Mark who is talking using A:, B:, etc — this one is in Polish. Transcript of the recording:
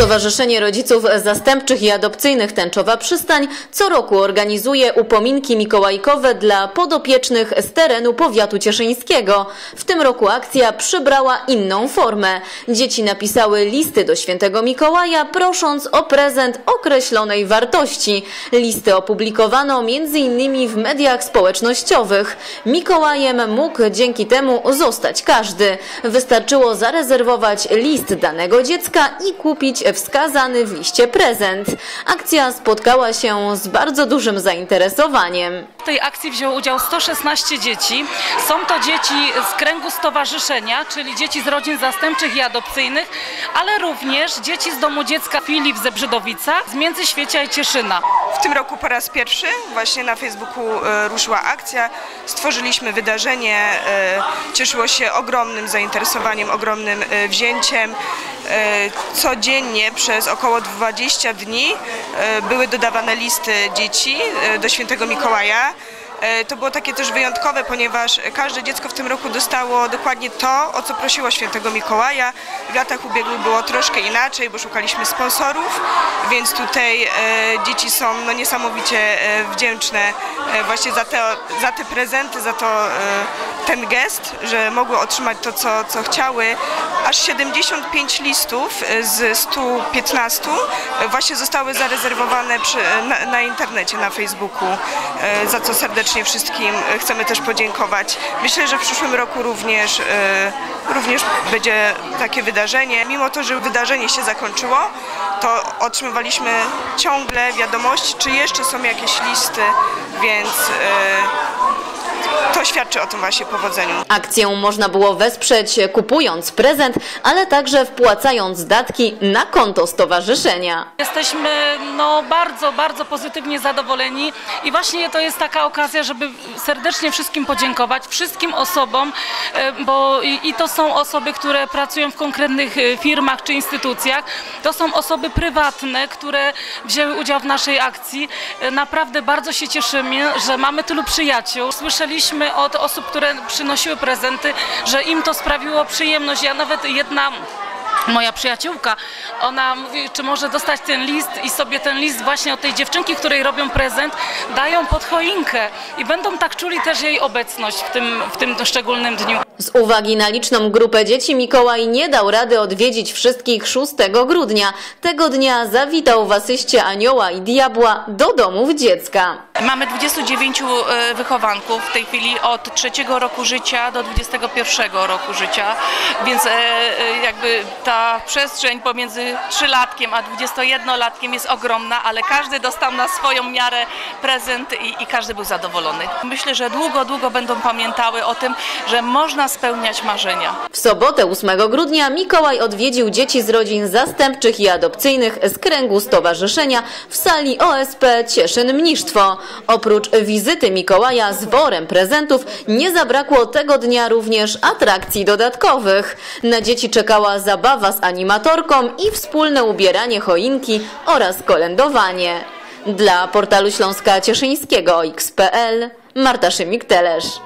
A: Stowarzyszenie Rodziców Zastępczych i Adopcyjnych Tęczowa Przystań co roku organizuje upominki mikołajkowe dla podopiecznych z terenu powiatu cieszyńskiego. W tym roku akcja przybrała inną formę. Dzieci napisały listy do świętego Mikołaja, prosząc o prezent określonej wartości. Listy opublikowano m.in. w mediach społecznościowych. Mikołajem mógł dzięki temu zostać każdy. Wystarczyło zarezerwować list danego dziecka i kupić wskazany w liście prezent. Akcja spotkała się z bardzo dużym zainteresowaniem.
B: W tej akcji wzięło udział 116 dzieci. Są to dzieci z kręgu stowarzyszenia, czyli dzieci z rodzin zastępczych i adopcyjnych, ale również dzieci z domu dziecka Filip ze Brzydowica, z Międzyświecia i Cieszyna.
C: W tym roku po raz pierwszy właśnie na Facebooku e, ruszyła akcja. Stworzyliśmy wydarzenie, e, cieszyło się ogromnym zainteresowaniem, ogromnym e, wzięciem. E, Codziennie przez około 20 dni e, były dodawane listy dzieci e, do świętego Mikołaja. E, To było takie też wyjątkowe, ponieważ każde dziecko w tym roku dostało dokładnie to, o co prosiło świętego Mikołaja. W latach ubiegłych było troszkę inaczej, bo szukaliśmy sponsorów, więc tutaj e, dzieci są no, niesamowicie e, wdzięczne właśnie za te, za te prezenty, za to ten gest, że mogły otrzymać to, co, co chciały. Aż 75 listów z 115 e, właśnie zostały zarezerwowane przy, na, na internecie, na Facebooku, za co serdecznie wszystkim e, chcemy też podziękować. Myślę, że w przyszłym roku również, e, również będzie takie wydarzenie. Mimo to, że wydarzenie się zakończyło, to otrzymywaliśmy ciągle wiadomości, czy jeszcze są jakieś listy, więc e, świadczy o tym właśnie powodzeniu.
A: Akcję można było wesprzeć kupując prezent, ale także wpłacając datki na konto stowarzyszenia.
B: Jesteśmy no, bardzo, bardzo pozytywnie zadowoleni i właśnie to jest taka okazja, żeby serdecznie wszystkim podziękować, wszystkim osobom, e, bo i, i to są osoby, które pracują w konkretnych e, firmach czy instytucjach, to są osoby prywatne, które wzięły udział w naszej akcji. E, Naprawdę bardzo się cieszymy, że mamy tylu przyjaciół. Słyszeliśmy od osób, które przynosiły prezenty, że im to sprawiło przyjemność. Ja nawet jedna moja przyjaciółka, ona mówi, czy może dostać ten list i sobie ten list właśnie od tej dziewczynki, której robią prezent, dają pod choinkę i będą tak czuli też jej obecność w tym, w tym szczególnym dniu.
A: Z uwagi na liczną grupę dzieci Mikołaj nie dał rady odwiedzić wszystkich 6 grudnia. Tego dnia zawitał w asyście anioła i diabła do domów dziecka.
D: Mamy 29 e, wychowanków w tej chwili od trzeciego roku życia do 21 roku życia, więc e, e, jakby ta przestrzeń pomiędzy trzylatkiem a 21-latkiem jest ogromna, ale każdy dostał na swoją miarę prezent i, i każdy był zadowolony. Myślę, że długo, długo będą pamiętały o tym, że można spełniać marzenia.
A: W sobotę 8 grudnia Mikołaj odwiedził dzieci z rodzin zastępczych i adopcyjnych z kręgu stowarzyszenia w sali OSP Cieszyn Mnisztwo. Oprócz wizyty Mikołaja z worem prezentów nie zabrakło tego dnia również atrakcji dodatkowych. Na dzieci czekała zabawa z animatorką i wspólne ubieranie choinki oraz kolędowanie. Dla portalu Śląska Cieszyńskiego XPL Marta Szymik-Telesz.